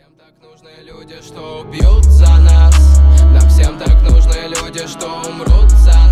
всем так нужны люди, что убьют за нас. Нам всем так нужны люди, что умрут за нас.